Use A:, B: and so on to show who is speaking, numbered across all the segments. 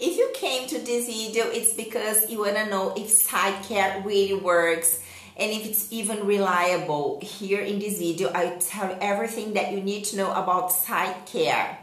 A: If you came to this video, it's because you want to know if Sight Care really works and if it's even reliable. Here in this video, I tell everything that you need to know about Sight Care.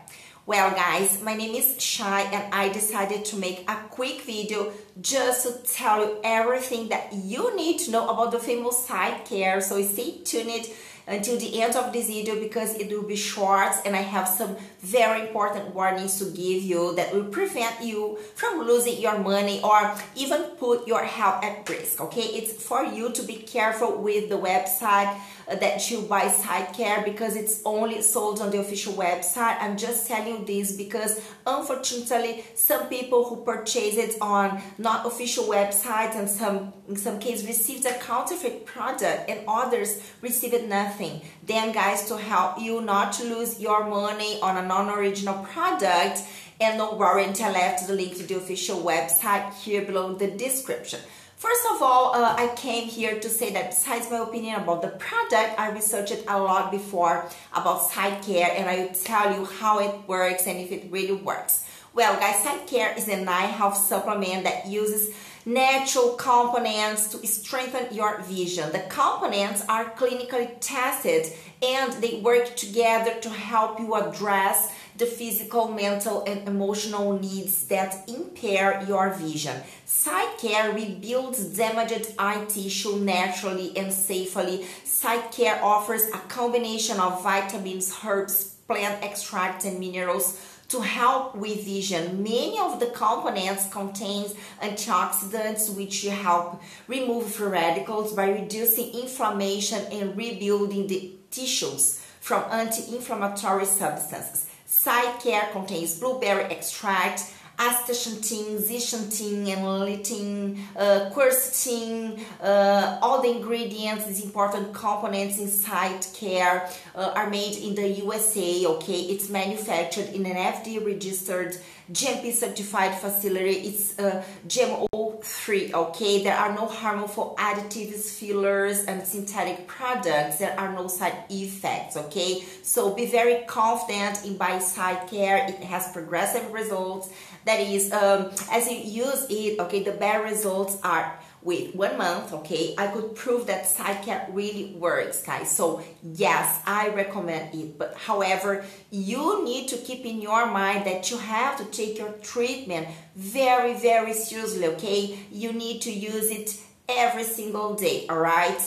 A: Well guys, my name is Shai and I decided to make a quick video just to tell you everything that you need to know about the famous Sight Care. So stay tuned until the end of this video because it will be short and I have some very important warnings to give you that will prevent you from losing your money or even put your health at risk okay? It's for you to be careful with the website that you buy Sight Care because it's only sold on the official website. I'm just telling you this because unfortunately some people who purchase it on not official websites and some in some cases received a counterfeit product and others received nothing. Then guys to help you not to lose your money on a non-original product and no worry until I left the link to the official website here below the description First of all, uh, I came here to say that besides my opinion about the product, I researched a lot before about Sight Care and I will tell you how it works and if it really works. Well guys, Sight Care is an eye health supplement that uses natural components to strengthen your vision. The components are clinically tested and they work together to help you address the physical, mental, and emotional needs that impair your vision. Sight Care rebuilds damaged eye tissue naturally and safely. Sight Care offers a combination of vitamins, herbs, plant extracts, and minerals to help with vision. Many of the components contains antioxidants which help remove free radicals by reducing inflammation and rebuilding the tissues from anti-inflammatory substances. Side care contains blueberry extract, astaxanthin, zeaxanthin, and lutein, uh, quercetin, uh, all the ingredients, these important components inside care uh, are made in the USA, okay? It's manufactured in an FDA registered GMP certified facility. It's uh, GMO free, okay? There are no harmful additives, fillers, and synthetic products. There are no side effects, okay? So be very confident in buying Sight Care. It has progressive results. That is, um, as you use it, okay, the better results are with one month, okay, I could prove that Sight Care really works, guys. So yes, I recommend it. But however, you need to keep in your mind that you have to take your treatment very, very seriously, okay? You need to use it every single day, all right?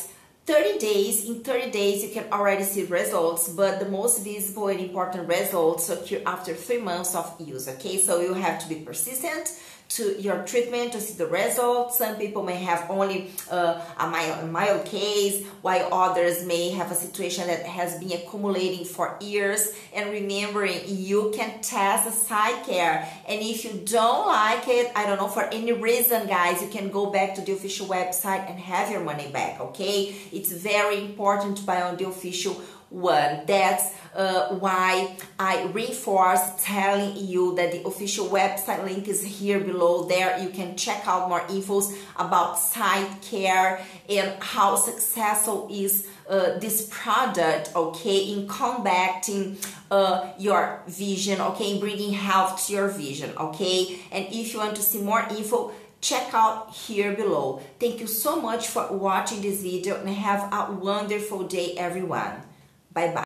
A: 30 days, in 30 days you can already see results, but the most visible and important results occur after three months of use, okay? So you have to be persistent, to your treatment to see the results. Some people may have only uh, a, mild, mild case, while others may have a situation that has been accumulating for years. And remembering, you can test a Sight Care. And if you don't like it, I don't know, for any reason, guys, you can go back to the official website and have your money back, okay? It's very important to buy on the official one. That's uh, why I reinforce telling you that the official website link is here below there. You can check out more infos about Sight Care and how successful is uh, this product, okay, in combating uh, your vision, okay, in bringing health to your vision, okay. And if you want to see more info, check out here below. Thank you so much for watching this video and have a wonderful day, everyone. Bye bye.